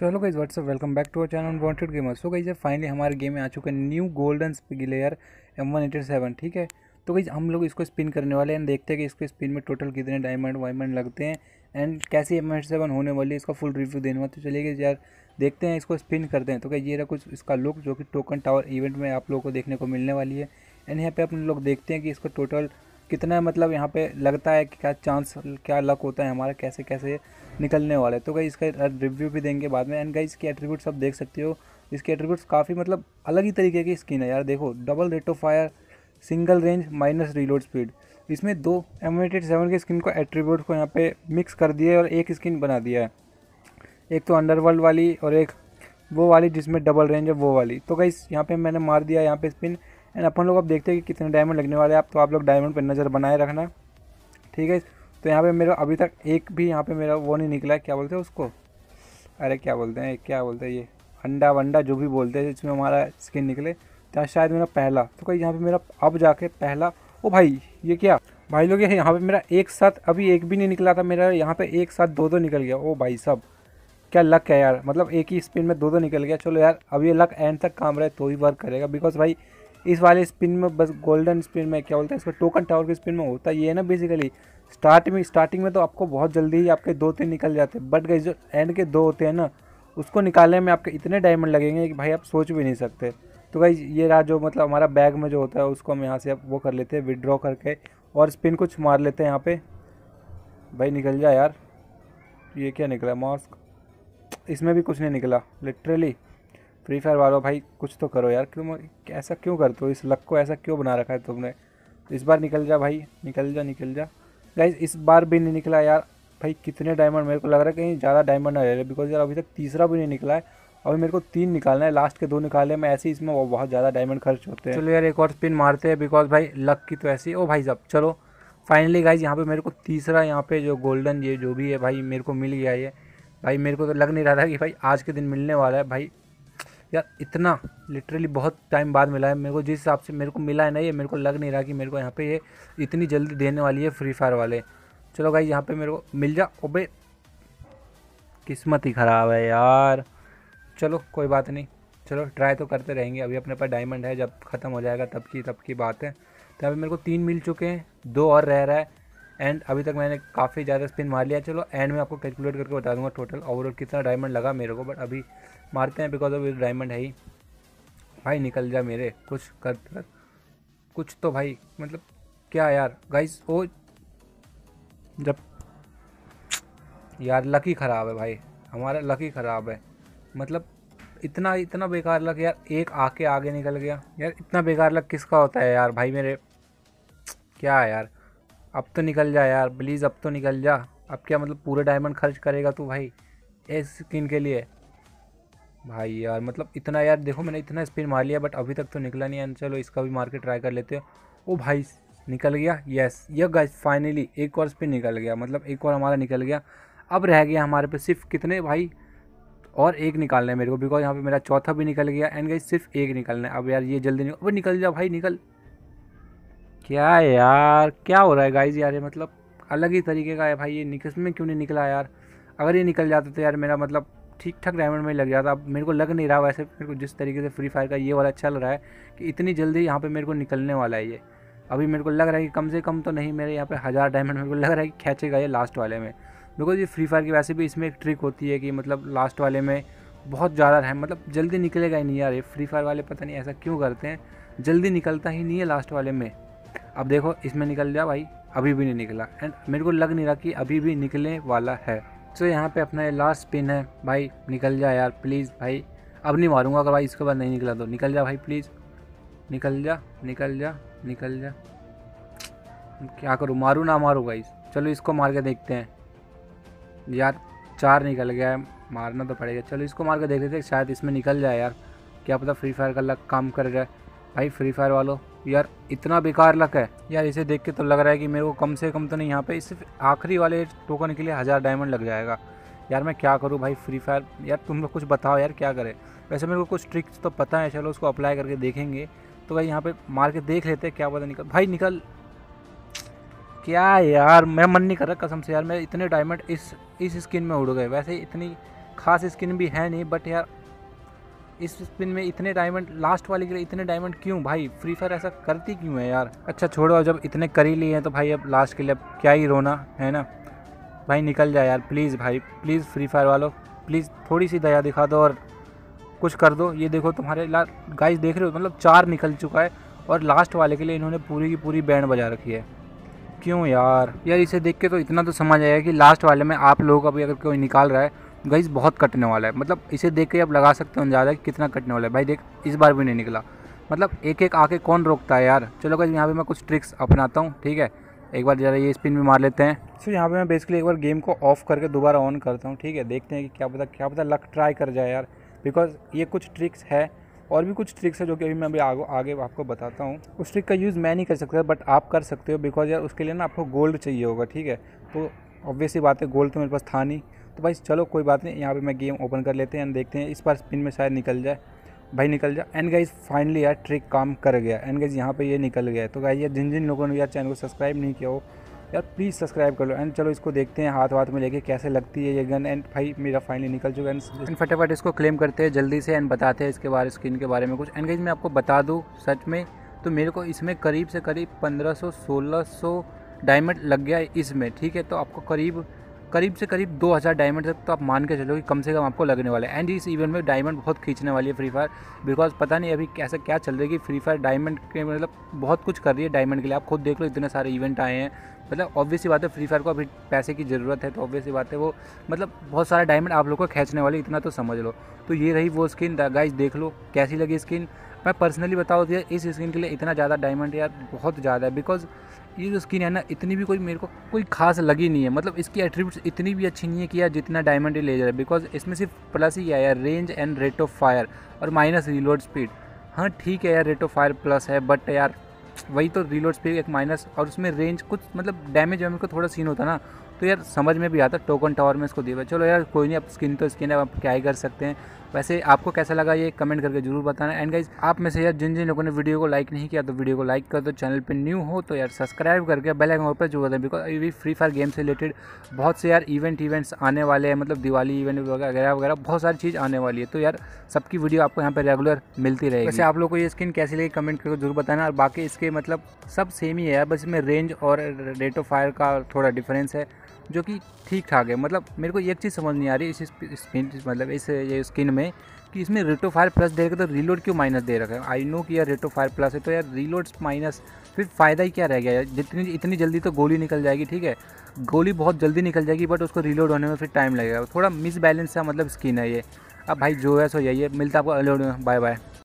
So hello guys what's up welcome back to our channel wanted gamer so guys finally हमारे game में आ चुके हैं new golden spiglayer M one eighty seven ठीक है? तो गाइज़ हम लोग इसको स्पिन करने वाले हैं देखते हैं कि इसके स्पिन में टोटल कितने डायमंड वायमंड लगते हैं एंड कैसी एम एटी सेवन होने वाली है, इसका फुल रिव्यू देने वाला तो चलिए यार, देखते हैं इसको स्पिन करते हैं। तो क्या ये रहा कुछ इसका लुक जो कि टोकन टावर इवेंट में आप लोगों को देखने को मिलने वाली है। एंड यहाँ पे अपन लोग देखते हैं कि इसको टोटल कितना मतलब यहाँ पे लगता है कि क्या चांस क्या लक होता है हमारा, कैसे कैसे निकलने वाला तो गई इसका रिव्यू भी देंगे बाद में। एंड गई इसके एट्रीब्यूट आप देख सकते हो। इसके एट्रीब्यूट्स काफ़ी मतलब अलग ही तरीके की स्किन है यार। देखो double rate of fire single range minus reload speed इसमें दो एम सेवन के स्किन को एट्रीब्यूट को यहाँ पे मिक्स कर दिया है और एक स्किन बना दिया है। एक तो अंडरवर्ल्ड वाली और एक वो वाली जिसमें डबल रेंज है, वो वाली। तो गई यहाँ पे मैंने मार दिया, यहाँ पे स्पिन एंड अपन लोग अब देखते हैं कि कितने डायमंड लगने वाले हैं। आप तो आप लोग डायमंड पर नज़र बनाए रखना। ठीक है? तो यहाँ पे मेरा अभी तक एक भी यहाँ पे मेरा वो नहीं निकला क्या बोलते हैं उसको? अरे क्या बोलते हैं? क्या बोलते हैं ये? अंडा वंडा जो भी बोलते हैं, जिसमें हमारा स्किन निकले तो शायद मेरा पहला। तो कहीं यहाँ पे मेरा अब जाके पहला। ओ भाई, ये क्या? भाई लोग यहाँ पे मेरा एक साथ, अभी एक भी नहीं निकला था मेरा। यहाँ पे एक साथ दो दो निकल गया। ओ भाई सब क्या लक है यार। मतलब एक ही स्पिन में दो दो निकल गया। चलो यार, अब ये लक एंड तक काम रहे तो ही वर्क करेगा। बिकॉज़ भाई इस वाले स्पिन में, बस गोल्डन स्पिन में, क्या बोलते हैं इसको टोकन टावर के स्पिन में होता ये है ना बेसिकली स्टार्ट में स्टार्टिंग में तो आपको बहुत जल्दी ही आपके दो तीन निकल जाते हैं। बट गई जो एंड के दो होते हैं ना, उसको निकालने में आपके इतने डायमंड लगेंगे कि भाई आप सोच भी नहीं सकते। तो भाई ये रहा जो मतलब हमारा बैग में जो होता है, उसको हम यहाँ से आप वो कर लेते हैं विड्रॉ करके, और स्पिन कुछ मार लेते हैं यहाँ पे। भाई निकल जा यार। ये क्या निकला मास्क इसमें भी कुछ नहीं निकला लिटरली फ्री फायर वालों, भाई, कुछ तो करो यार। क्यों ऐसा क्यों करते हो? इस लक को ऐसा क्यों बना रखा है तुमने? इस बार निकल जा भाई, निकल जा निकल जा। गाइज़ इस बार भी नहीं निकला यार। भाई, कितने डायमंड मेरे को लग रहा है कहीं ज़्यादा डायमंड ना ले रहे बिकॉज़ यार अभी तक तीसरा भी नहीं निकला है। अभी मेरे को तीन निकालना है लास्ट के दो निकाले, में ऐसे ही इसमें वो बहुत ज़्यादा डायमंड खर्च होते हैं। चलो यार, एक और स्पिन मारते हैं बिकॉज़ भाई लक की तो ऐसी। ओ भाई साहब, चलो। फाइनली गाइज़ यहाँ पे मेरे को तीसरा, यहाँ पे जो गोल्डन ये जो भी है, भाई, मेरे को मिल गया ये। भाई, मेरे को तो लग नहीं रहा था कि भाई, आज के दिन मिलने वाला है। भाई यार, इतना लिटरली बहुत टाइम बाद मिला है। मेरे को जिस हिसाब से मेरे को मिला है ना ये, मेरे को लग नहीं रहा कि मेरे को यहाँ पे ये इतनी जल्दी देने वाली है फ्री फायर वाले। चलो भाई यहाँ पे मेरे को मिल जा। ओबे, किस्मत ही ख़राब है यार। चलो, कोई बात नहीं। चलो ट्राई तो करते रहेंगे। अभी अपने पास डायमंड है, जब ख़त्म हो जाएगा तब की तब की बात है। तो अभी मेरे को तीन मिल चुके हैं, दो और रह रहा है। एंड अभी तक मैंने काफ़ी ज़्यादा स्पिन मार लिया। चलो एंड में आपको कैलकुलेट करके बता दूँगा टोटल ओवरऑल कितना डायमंड लगा मेरे को बट अभी मारते हैं बिकॉज़ ऑफ़ डायमंड है ही। भाई निकल जा मेरे, कुछ कर कर। कुछ तो भाई मतलब क्या यार? गाइस ओ, जब यार लकी ख़राब है भाई, हमारा लकी ख़राब है। मतलब इतना इतना बेकार लग यार, एक आके आगे निकल गया। यार इतना बेकार लग किसका होता है यार? भाई मेरे, क्या है यार? अब तो निकल जा यार प्लीज़ अब तो निकल जा। अब क्या मतलब पूरे डायमंड खर्च करेगा तू भाई? इस स्किन के लिए। भाई यार मतलब इतना यार, देखो मैंने इतना स्पिन मार लिया बट अभी तक तो निकला नहीं है। चलो इसका भी मार के ट्राई कर लेते हो। ओ भाई, निकल गया? यस ये गाइस फाइनली एक और स्पिन निकल गया। मतलब एक और हमारा निकल गया। अब रह गया हमारे पे सिर्फ़ कितने भाई? और एक निकालना है मेरे को बिकॉज़ यहाँ पे मेरा चौथा भी निकल गया। एंड गाइस सिर्फ़ एक निकलना है। अब यार ये जल्दी निकल अब निकल जा भाई, निकल। क्या यार? क्या हो रहा है गाइज़ यार? ये मतलब अलग ही तरीके का है भाई, ये निकल में क्यों नहीं निकला यार? अगर ये निकल जाता तो यार मेरा मतलब ठीक ठाक डायमंड में लग जाता। अब मेरे को लग नहीं रहा वैसे मेरे को जिस तरीके से फ्री फायर का ये वाला चल रहा है कि इतनी जल्दी यहाँ पे मेरे को निकलने वाला है ये। अभी मेरे को लग रहा है कि कम से कम तो नहीं, मेरे यहाँ पे हज़ार डायमंड मेरे को लग रहा है कि खेचेगा ये लास्ट वाले में। बिकॉज़ ये फ्री फायर की वैसे भी इसमें एक ट्रिक होती है कि मतलब लास्ट वाले में बहुत ज़्यादा है मतलब जल्दी निकलेगा ही नहीं यार ये। फ्री फायर वाले पता नहीं ऐसा क्यों करते हैं? जल्दी निकलता ही नहीं है लास्ट वाले में। अब देखो, इसमें निकल जा भाई, अभी भी नहीं निकला। एंड मेरे को लग नहीं रहा कि अभी भी निकलने वाला है। तो यहाँ पे अपना ये लास्ट पिन है। भाई, निकल जा यार प्लीज़ भाई। अब नहीं मारूँगा, अगर भाई इसके बाद नहीं निकला तो। निकल जा भाई प्लीज़ निकल जा निकल जा निकल जा। क्या करूँ, मारूँ ना मारूँ भाई चलो इसको मार के देखते हैं। यार, चार निकल गया है, मारना तो पड़ेगा। चलो इसको मार के देख लेते शायद इसमें निकल जाए यार। क्या पता फ्री फायर का लग काम कर जाए भाई फ्री फायर वालों यार, इतना बेकार लक है। यार, इसे देख के तो लग रहा है कि मेरे को कम से कम तो नहीं, यहाँ पे सिर्फ़ आखिरी वाले टोकन के लिए हज़ार डायमंड लग जाएगा। यार, मैं क्या करूँ भाई फ्री फायर यार, तुम लोग कुछ बताओ यार, क्या करें? वैसे मेरे को कुछ ट्रिक्स तो पता है, चलो उसको अप्लाई करके देखेंगे। तो भाई, यहाँ पे मार के देख लेते हैं, क्या पता निकल भाई, निकल। क्या यार, मैं मन नहीं कर रहा कसम से यार, मैं इतने डायमंड इस इस स्किन में उड़ गए। वैसे इतनी खास स्किन भी है नहीं बट यार इस स्पिन में इतने डायमंड लास्ट वाले के लिए इतने डायमंड क्यों? भाई फ्री फायर ऐसा करती क्यों है यार? अच्छा छोड़ो जब इतने कर ही लिए हैं तो भाई अब लास्ट के लिए अब क्या ही रोना, है ना? भाई निकल जाए यार प्लीज़ भाई प्लीज़ फ्री फायर वालों प्लीज़ थोड़ी सी दया दिखा दो और कुछ कर दो। ये देखो तुम्हारे ला गाइस देख रहे हो मतलब चार निकल चुका है और लास्ट वाले के लिए इन्होंने पूरी की पूरी बैंड बजा रखी है। क्यों यार? यार इसे देख के तो इतना तो समझ आएगा कि लास्ट वाले में आप लोग अभी अगर कोई निकाल रहा है गाइस बहुत कटने वाला है। मतलब इसे देख के आप लगा सकते हो ज़्यादा कि कितना कटने वाला है। भाई देख इस बार भी नहीं निकला। मतलब एक एक आके कौन रोकता है यार? चलो गाइस यहाँ पे मैं कुछ ट्रिक्स अपनाता हूँ ठीक है? एक बार ज़रा ये स्पिन भी मार लेते हैं। सो so, यहाँ पे मैं बेसिकली एक बार गेम को ऑफ़ करके दोबारा ऑन करता हूँ ठीक है? देखते हैं कि क्या पता क्या पता लक ट्राई कर जाए यार। बिकॉज़ ये कुछ ट्रिक्स है और भी कुछ ट्रिक्स है जो कि अभी मैं अभी आगे आगे आपको बताता हूँ। उस ट्रिक का यूज़ मैं नहीं कर सकता बट आप कर सकते हो बिकॉज़ यार उसके लिए ना आपको गोल्ड चाहिए होगा ठीक है? तो ऑब्वियसली बात है गोल्ड तो मेरे पास था नहीं। तो भाई चलो कोई बात नहीं, यहाँ पे मैं गेम ओपन कर लेते हैं एंड देखते हैं, इस बार स्पिन में शायद निकल जाए। भाई निकल जाए एंड गाइज़ फाइनली यार ट्रिक काम कर गया। एंड गाइज़ यहाँ पे ये निकल गया तो गाइज़ यार जिन जिन लोगों ने यार चैनल को सब्सक्राइब नहीं किया हो, यार प्लीज़ सब्सक्राइब कर लो। एंड चलो इसको देखते हैं हाथ हाथ में लेके कैसे लगती है ये गन एंड भाई मेरा फाइनली निकल चुका है। एंड फटाफट इसको क्लेम करते हैं जल्दी से एंड बताते हैं इसके बारे स्किन के बारे में कुछ। एंड गाइज़ मैं आपको बता दूँ सच में तो मेरे को इसमें करीब से करीब पंद्रह सौ, सोलह सौ डायमंड लग गया इसमें, ठीक है? तो आपको करीब करीब से करीब 2000 डायमंड तक तो आप मान के चलो कि कम से कम आपको लगने वाला है। एंड इस इवेंट में डायमंड बहुत खींचने वाली है फ्री फायर बिकॉज़ पता नहीं अभी कैसा क्या चल रही है कि फ्री फायर डायमंड के मतलब बहुत कुछ कर रही है डायमंड के लिए। आप खुद देख लो इतने सारे इवेंट आए हैं। मतलब ऑब्वियसली बात है फ्री फायर को अभी पैसे की ज़रूरत है तो ऑब्वियसली बात है वो मतलब बहुत सारा डायमंड आप लोग को खींचने वाली, इतना तो समझ लो। तो ये रही वो स्किन गाइज़ देख लो कैसी लगी स्किन मैं पर्सनली बताऊँ तो इस स्किन के लिए इतना ज़्यादा डायमंड यार बहुत ज़्यादा है। बिकॉज़ ये जो स्किन है ना, इतनी भी कोई मेरे को कोई खास लगी नहीं है। मतलब इसकी एट्रीब्यूट्स इतनी भी अच्छी नहीं है कि यार जितना डायमंड ले जा रहा। है बिकॉज़ इसमें सिर्फ़ प्लस ही आया range and rate of fire और माइनस रिलोड स्पीड हाँ ठीक है यार रेट ऑफ़ फायर प्लस है बट यार वही तो रिलोड स्पीड एक माइनस और उसमें रेंज कुछ मतलब डैमेज वैमेज को थोड़ा सीन होता ना तो यार समझ में भी आता। टोकन टावर में इसको दिया चलो यार, कोई नहीं, अब स्किन तो स्किन है आप क्या ही कर सकते हैं। वैसे आपको कैसा लगा ये कमेंट करके ज़रूर बताना। एंड गाइज़ आप में से यार जिन जिन लोगों ने वीडियो को लाइक नहीं किया तो वीडियो को लाइक कर दो। चैनल पे न्यू हो तो यार सब्सक्राइब करके बेल आइकन पर जो दें। बिकॉज़ अभी फ्री फायर गेम से रिलेटेड बहुत से यार इवेंट इवेंट्स आने वाले हैं। मतलब दिवाली इवेंट वगैरह वगैरह बहुत सारी चीज़ आने वाली है। तो यार सबकी वीडियो आपको यहाँ पर रेगुलर मिलती रहेगी। वैसे आप लोग को ये स्किन कैसी लगी कमेंट करके ज़रूर बताना। और बाकी इसके मतलब सब सेम ही है यार। बस इसमें रेंज और रेट ऑफ़ फायर का थोड़ा डिफरेंस है। जो कि ठीक ठाक है। मतलब मेरे को एक चीज़ समझ नहीं आ रही इस स्पिन मतलब इस, ये स्किन में कि इसमें रेटो फायर प्लस दे रखा तो रीलोड क्यों माइनस दे रखा है? आई नो कि यार रेटो फायर प्लस है तो यार रीलोड माइनस, फिर फ़ायदा ही क्या रह गया? यार जितनी, इतनी जल्दी तो गोली निकल जाएगी, ठीक है? गोली बहुत जल्दी निकल जाएगी बट उसको रीलोड होने में फिर टाइम लगेगा। थोड़ा मिस बैलेंस सा मतलब स्किन है ये। अब भाई जो है सो यही है। मिलता आपको बाय बाय